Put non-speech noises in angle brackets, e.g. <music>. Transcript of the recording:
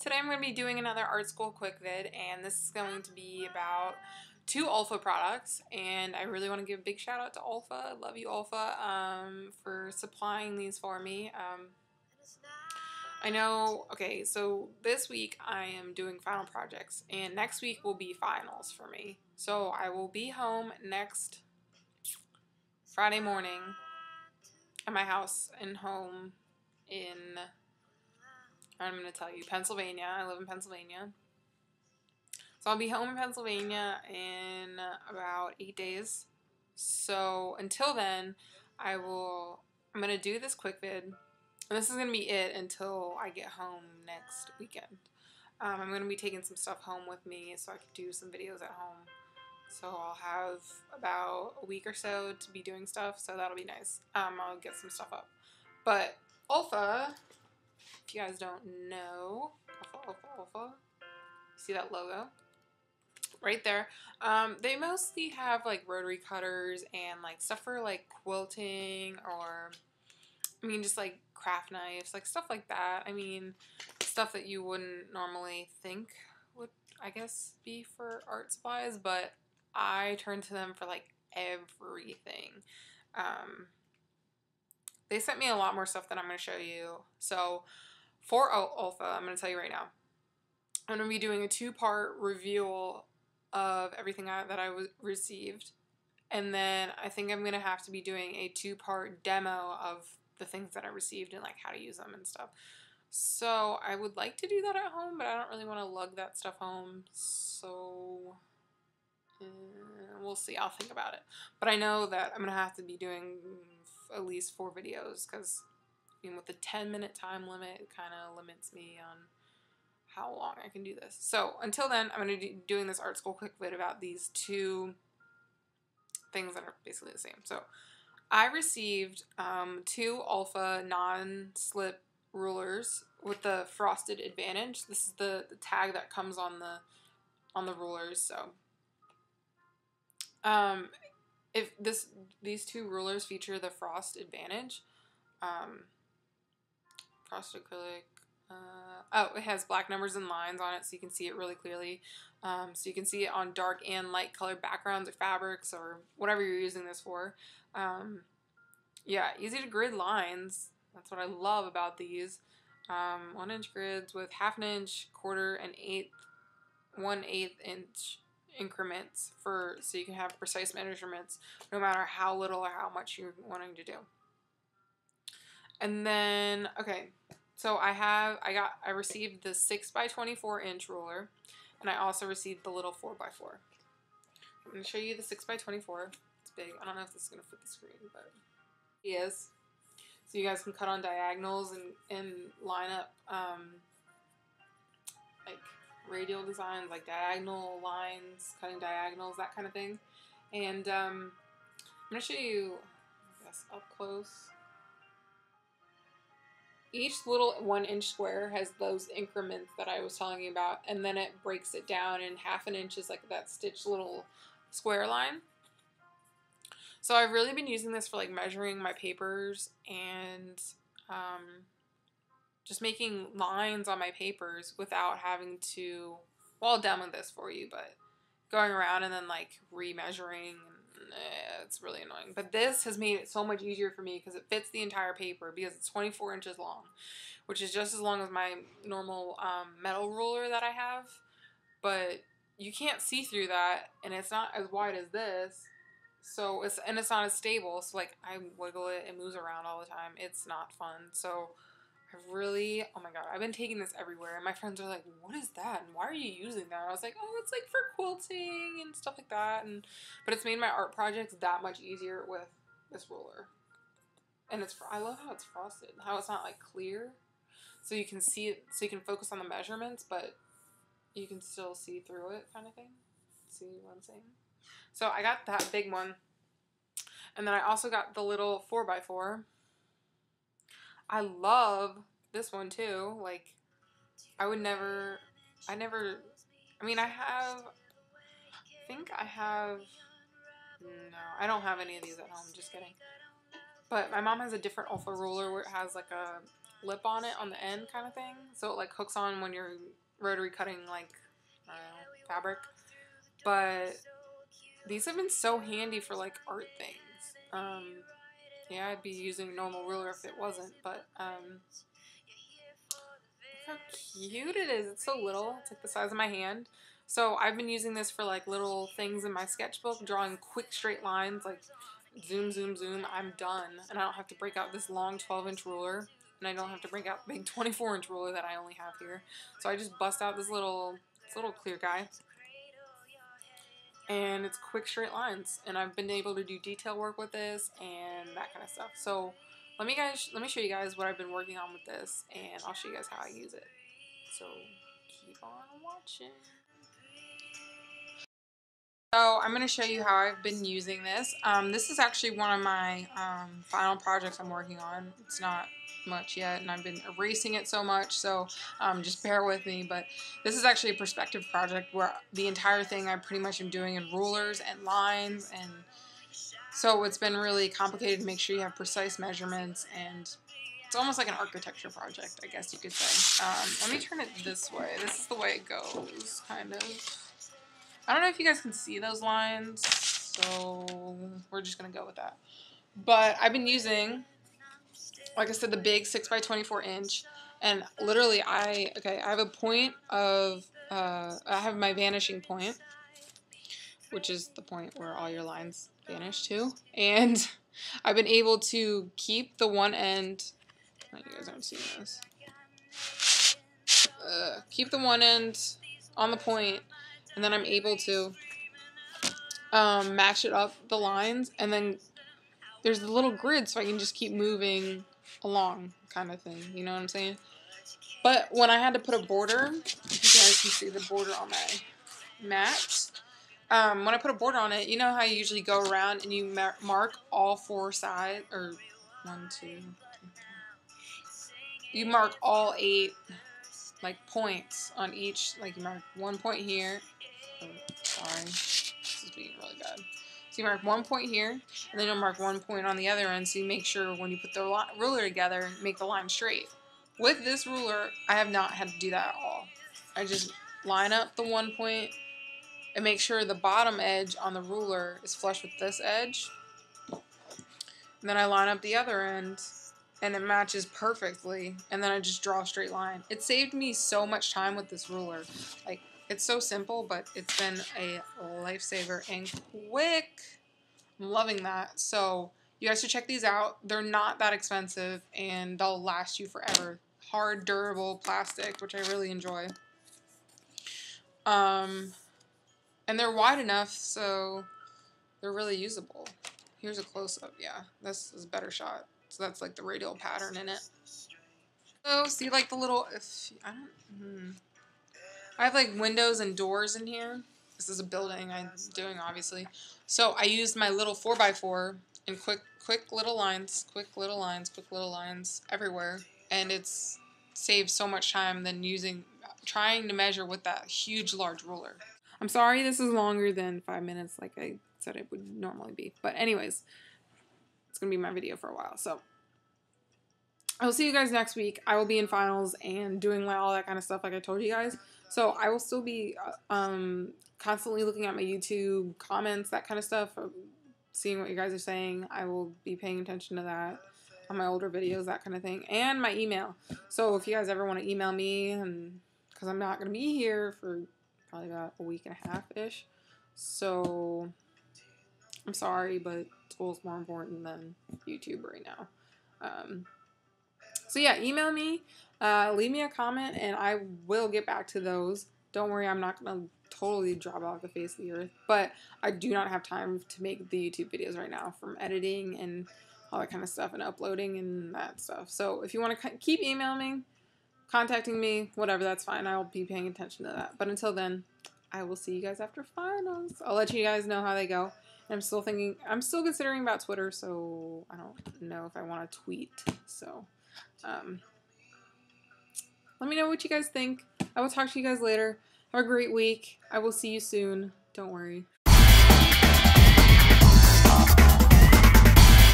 Today I'm going to be doing another art school quick vid and this is going to be about two Olfa products and I really want to give a big shout out to Olfa. Love you Olfa um, for supplying these for me. Um, I know, okay, so this week I am doing final projects and next week will be finals for me. So I will be home next Friday morning at my house and home in, I'm going to tell you, Pennsylvania. I live in Pennsylvania. So I'll be home in Pennsylvania in about eight days. So until then, I will, I'm going to do this quick vid. And this is going to be it until I get home next weekend. Um, I'm going to be taking some stuff home with me so I can do some videos at home. So I'll have about a week or so to be doing stuff, so that'll be nice. Um, I'll get some stuff up. But Olfa, if you guys don't know, Olfa, Olfa, Olfa, see that logo? Right there. Um, they mostly have like rotary cutters and like stuff for like quilting or, I mean, just like craft knives, like stuff like that. I mean, stuff that you wouldn't normally think would, I guess, be for art supplies, but I turn to them for like everything. Um, they sent me a lot more stuff that I'm going to show you. So for Olfa, I'm going to tell you right now, I'm going to be doing a two-part reveal of everything I, that I received. And then I think I'm going to have to be doing a two-part demo of the things that I received and like how to use them and stuff. So I would like to do that at home, but I don't really want to lug that stuff home. So uh, we'll see. I'll think about it. But I know that I'm going to have to be doing at least four videos because I mean, with the 10 minute time limit, it kind of limits me on how long I can do this. So until then, I'm going to be doing this art school quick vid about these two things that are basically the same. So I received um, two Olfa non-slip rulers with the frosted advantage. This is the, the tag that comes on the on the rulers. So um, if this these two rulers feature the frost advantage, um, acrylic. Uh, oh, it has black numbers and lines on it, so you can see it really clearly. Um, so you can see it on dark and light colored backgrounds or fabrics or whatever you're using this for. Um, yeah, easy to grid lines. That's what I love about these. Um, one inch grids with half an inch, quarter, and eighth, one eighth inch increments for so you can have precise measurements no matter how little or how much you're wanting to do. And then, okay, so I have, I got, I received the 6 by 24 inch ruler, and I also received the little 4 by 4 I'm going to show you the 6 by 24 It's big. I don't know if this is going to fit the screen, but it is. So you guys can cut on diagonals and, and line up, um, like, radial designs, like diagonal lines, cutting diagonals, that kind of thing. And um, I'm going to show you, I guess, up close. Each little one inch square has those increments that I was telling you about, and then it breaks it down in half an inch is like that stitched little square line. So I've really been using this for like measuring my papers and um, just making lines on my papers without having to, well, I'll demo this for you, but going around and then like remeasuring, it's really annoying. But this has made it so much easier for me because it fits the entire paper because it's 24 inches long, which is just as long as my normal um, metal ruler that I have. But you can't see through that, and it's not as wide as this. So it's and it's not as stable. So like I wiggle it, it moves around all the time. It's not fun. So I've really, oh my god, I've been taking this everywhere, and my friends are like, "What is that? And why are you using that?" I was like, "Oh, it's like for quilting and stuff like that." And but it's made my art projects that much easier with this ruler. And it's I love how it's frosted, how it's not like clear, so you can see it, so you can focus on the measurements, but you can still see through it, kind of thing. See what I'm saying? So I got that big one, and then I also got the little four x four I love this one too. Like, I would never, I never, I mean, I have, I think I have, no, I don't have any of these at home, just kidding. But my mom has a different Olfa ruler where it has like a lip on it on the end kind of thing. So it like hooks on when you're rotary cutting like know, fabric. But these have been so handy for like art things. Um, yeah, I'd be using a normal ruler if it wasn't, but um, how cute it is. It's so little. It's like the size of my hand. So I've been using this for like little things in my sketchbook, drawing quick straight lines, like zoom, zoom, zoom, I'm done. And I don't have to break out this long 12 inch ruler. And I don't have to break out the big <laughs> 24 inch ruler that I only have here. So I just bust out this little, this little clear guy. And it's quick straight lines. And I've been able to do detail work with this and that kind of stuff. So let me guys, let me show you guys what I've been working on with this. And I'll show you guys how I use it. So keep on watching. So I'm going to show you how I've been using this. Um, this is actually one of my um, final projects I'm working on. It's not much yet and I've been erasing it so much so um, just <laughs> bear with me but this is actually a perspective project where the entire thing I pretty much am doing in rulers and lines and so it's been really complicated to make sure you have precise measurements and it's almost like an architecture project I guess you could say. Um, let me turn it this way. This is the way it goes kind of. I don't know if you guys can see those lines, so we're just going to go with that. But I've been using, like I said, the big 6 by 24 inch. And literally, I, okay, I have a point of, uh, I have my vanishing point, which is the point where all your lines vanish to. And <laughs> I've been able to keep the one end, you guys aren't seeing this, uh, keep the one end on the point and then I'm able to um, match it up the lines and then there's the little grid so I can just keep moving along kind of thing you know what I'm saying? But when I had to put a border you guys can see the border on my mat um, when I put a border on it you know how you usually go around and you mark all four sides or one two you mark all eight like points on each like you mark one point here sorry. This is being really bad. So you mark one point here, and then you'll mark one point on the other end, so you make sure when you put the ruler together, make the line straight. With this ruler, I have not had to do that at all. I just line up the one point and make sure the bottom edge on the ruler is flush with this edge. And then I line up the other end and it matches perfectly and then I just draw a straight line. It saved me so much time with this ruler. Like it's so simple, but it's been a lifesaver and quick. I'm loving that. So you guys should check these out. They're not that expensive and they'll last you forever. Hard, durable plastic, which I really enjoy. Um, and they're wide enough, so they're really usable. Here's a close-up. Yeah, this is a better shot. So that's like the radial pattern in it. So see like the little, if, I don't, hmm. I have like windows and doors in here. This is a building I'm doing obviously. So I used my little 4x4 and quick quick little lines, quick little lines, quick little lines everywhere. And it's saved so much time than using trying to measure with that huge large ruler. I'm sorry this is longer than five minutes like I said it would normally be. But anyways, it's going to be my video for a while. So I'll see you guys next week. I will be in finals and doing all that kind of stuff like I told you guys. So I will still be uh, um, constantly looking at my YouTube comments, that kind of stuff, uh, seeing what you guys are saying. I will be paying attention to that on my older videos, that kind of thing, and my email. So if you guys ever want to email me, and because I'm not going to be here for probably about a week and a half ish, so I'm sorry, but school is more important than YouTube right now. Um, so yeah, email me. Uh, leave me a comment and I will get back to those. Don't worry, I'm not going to totally drop off the face of the earth, but I do not have time to make the YouTube videos right now from editing and all that kind of stuff and uploading and that stuff. So if you want to keep emailing me, contacting me, whatever, that's fine. I'll be paying attention to that. But until then, I will see you guys after finals. I'll let you guys know how they go. I'm still thinking, I'm still considering about Twitter, so I don't know if I want to tweet. So, um, let me know what you guys think. I will talk to you guys later. Have a great week. I will see you soon. Don't worry.